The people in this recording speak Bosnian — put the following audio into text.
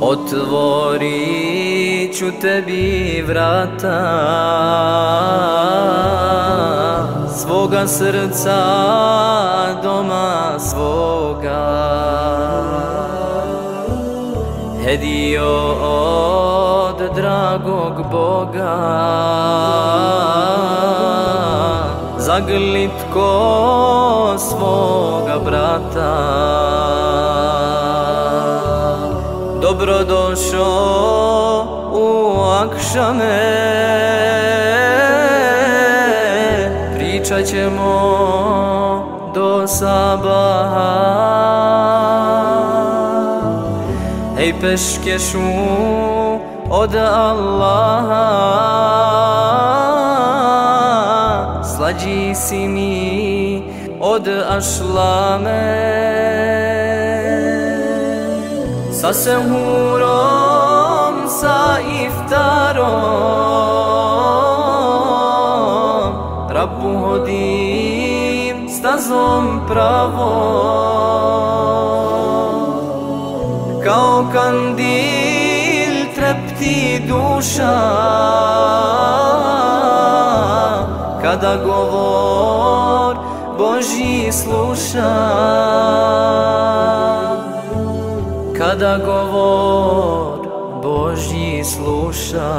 Otvorit ću tebi vrata Svoga srca, doma svoga. Hedio od dragog Boga Zaglitko svoga brata. Dobrodošao u Akšame. Pričat ćemo do sabaha. Ej peškešu od Allaha. Slađi si mi od ašlame Sa sehurom, sa iftarom Rabbu hodim stazom pravom. Kao kandil trepti duša Kada govor Boži slušam kada govor Božji sluša.